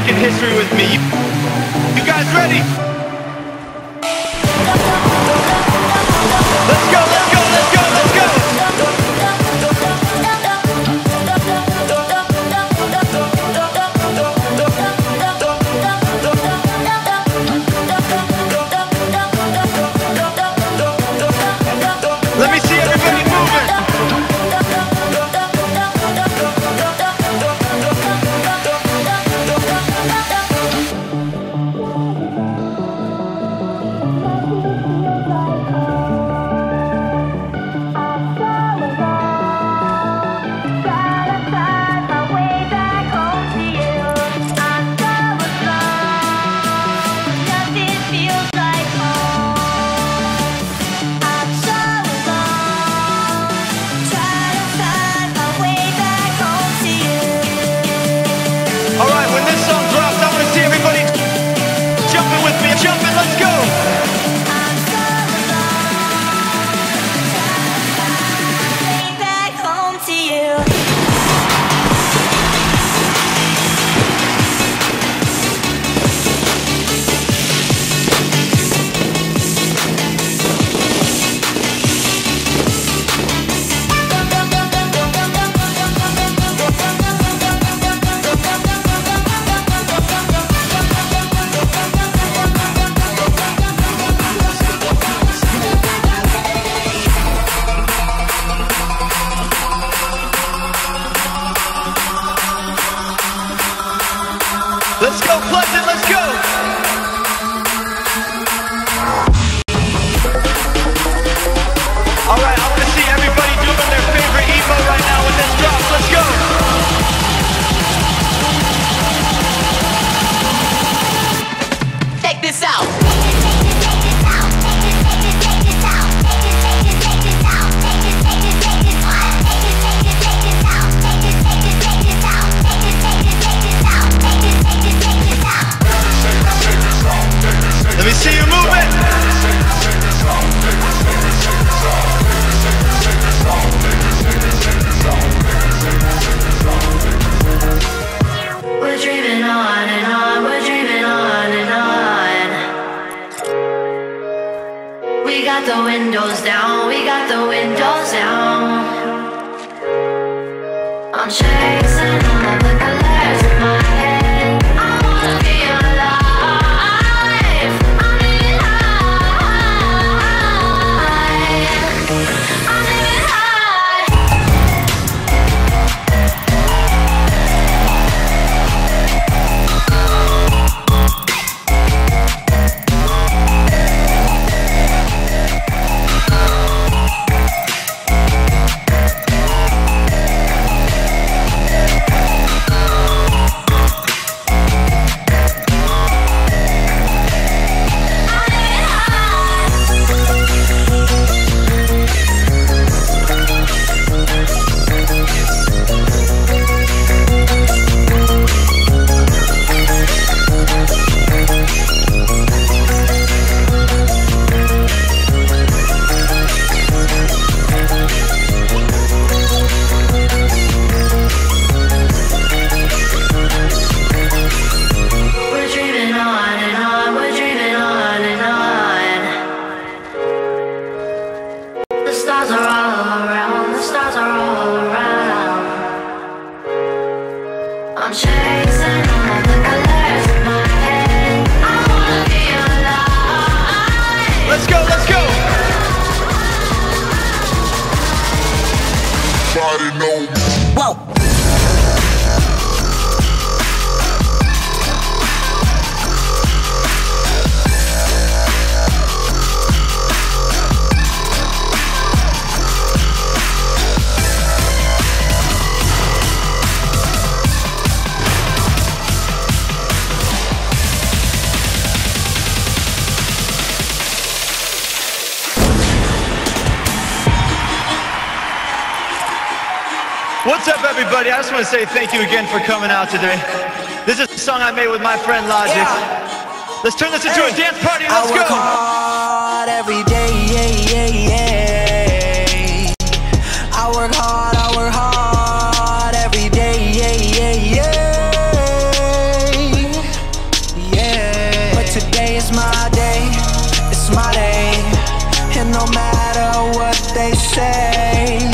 making history with me. You guys ready? Got the windows down, we got the windows down. I'm chasing everybody. I just want to say thank you again for coming out today. This is a song I made with my friend Logic. Yeah. Let's turn this into hey, a dance party. Let's I work go. Hard every day, yeah, yeah, yeah. I work hard, I work hard every day, yeah, yeah, yeah. Yeah. But today is my day, it's my day. And no matter what they say.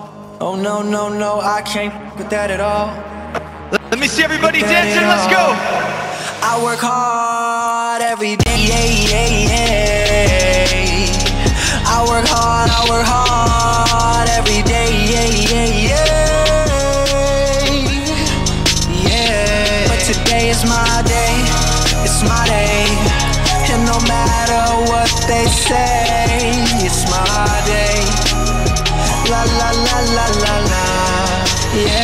Oh no, no, no, I can't f with that at all. Let me see everybody dancing. Let's go. I work hard every day. Yeah, yeah, yeah. I work hard, I work hard every day. La la la la la la. Yeah.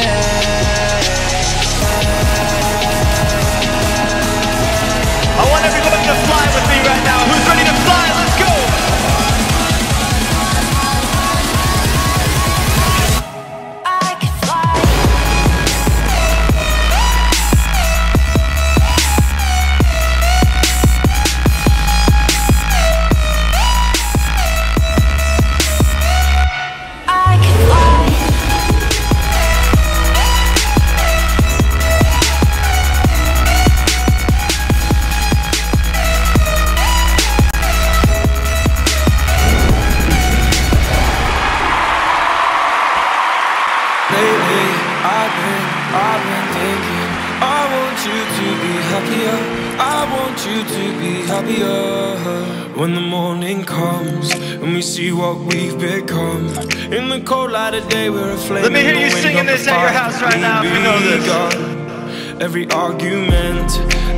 I've been thinking. I want you to be happier. I want you to be happier. When the morning comes and we see what we've become. In the cold light of day, we're a flame. Let me hear you singing this at your house right now if you know this. Every argument,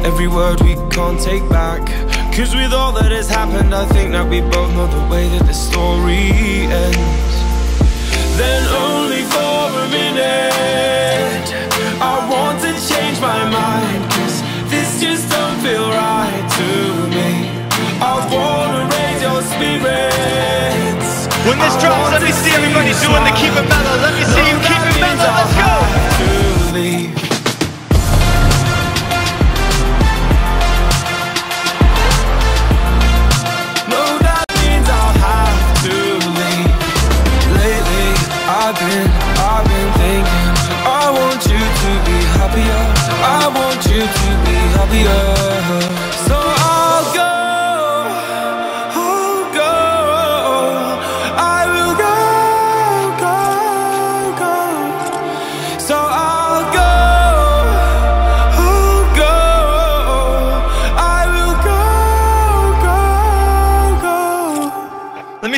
every word we can't take back. Cause with all that has happened, I think that we both know the way that the story ends then only for a minute I want to change my mind Cause this just don't feel right to me. I wanna raise your spirits. When this drops, let me see everybody doing the keep it mellow. Let me see you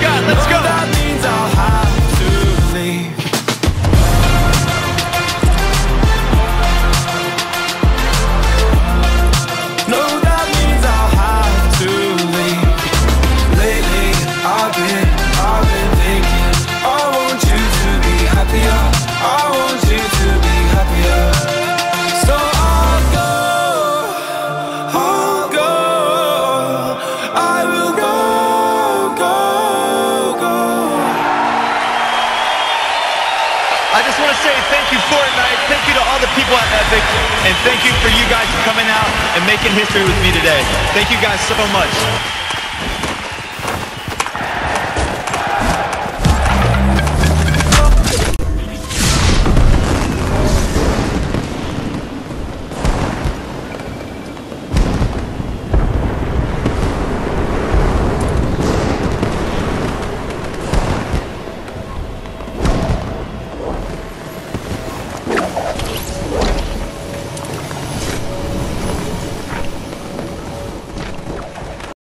got. Let's go. Want to say thank you, Fortnite. Thank you to all the people at Epic. And thank you for you guys coming out and making history with me today. Thank you guys so much.